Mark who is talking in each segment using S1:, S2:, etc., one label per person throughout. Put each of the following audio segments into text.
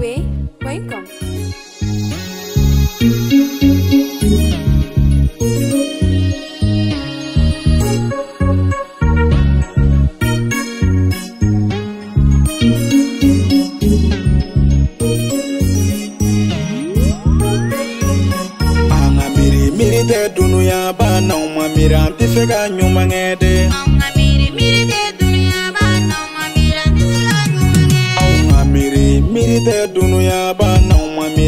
S1: away. Welcome. Miri tɛ dunuya bannaw ma miranti an tɛ se ka de.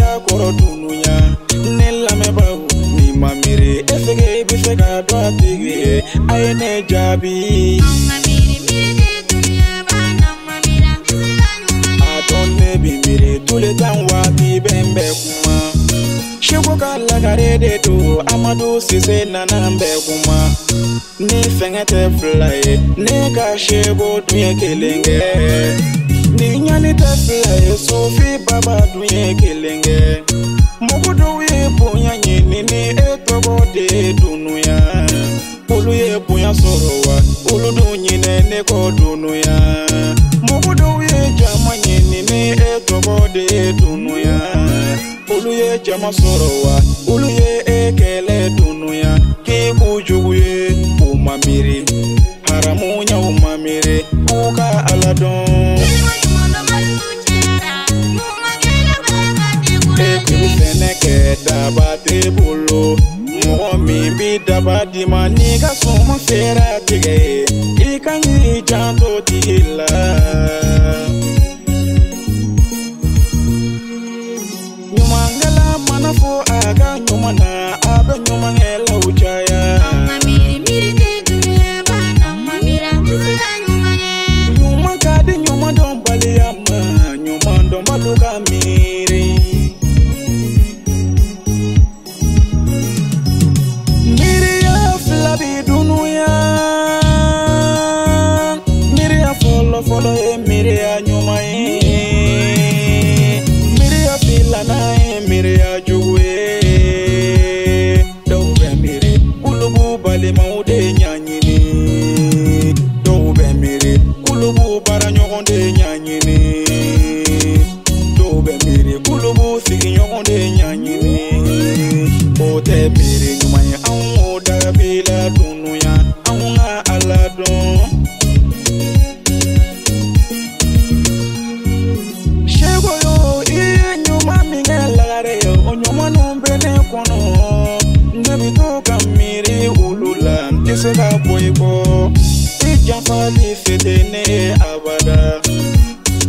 S1: ya kɔrɔ dunuya ne lamɛnbaw ni mamiri ɛsɛgɛ i be fɛ ka dɔ a tigi ye a ye ne jaabi a tɔn ne bi miiri tule tan waati bɛn bɛ kuma seko ka lagare de do amadu sise nana bɛ kuma ne fɛngɛ tɛ fila ye ne ka seko tun ye kelen kɛ dinyani tɛfɛ esofi baba dun ye kelen kɛ mugudu ye bonya ɲini ni e tɔgɔ de dunuya olu ye bonya sɔrɔ wa olu dun ɲinɛ ne kɔ dunuya mugudu ye jama ɲini ni e tɔgɔ de dunuya olu ye jama sɔrɔ wa olu ye e kɛlɛ dunuya k'i k'u jugu ye u ma miiri haramu ɲɛ u ma miiri k'u ka ala dɔn. manika somafera sela boibo ijapali fedene abada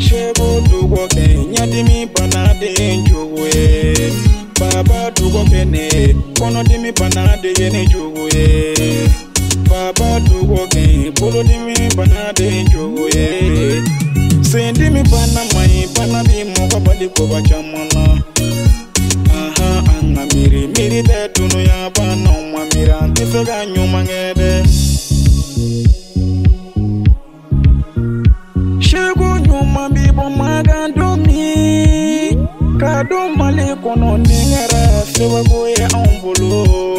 S1: sebodugoke nyadimi banade njuguye baba dugokene konodimi banade yene njuguye baba dugoke bolodimi banade njuguye sendimi bana mai banabi mokobalikobacama mangede Chego nyuma bibo magandomi Kado male kono nengara Sewa goye ambolo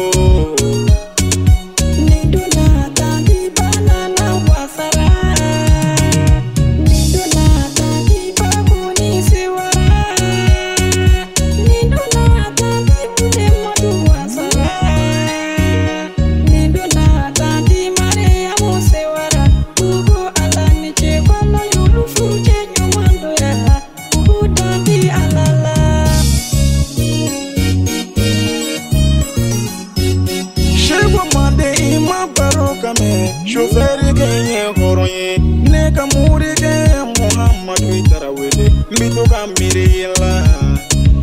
S1: shoferikenye koroye ne ka murike muhammadu itarawele mbito ka miriyela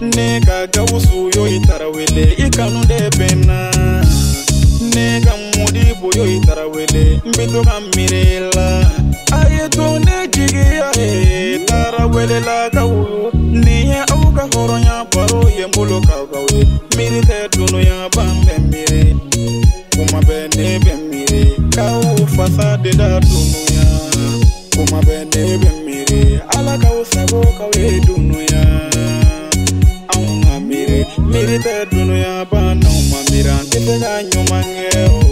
S1: ne ka gausu yo itarawele i kanu de bena ne ka mudibu yo itarawele mbito ka miriyela ayetone ufasade datunuya kumabene bemiri alakausaboka wedunuya aumamiri miri tedunuya pana umamira ndifekanyumangeo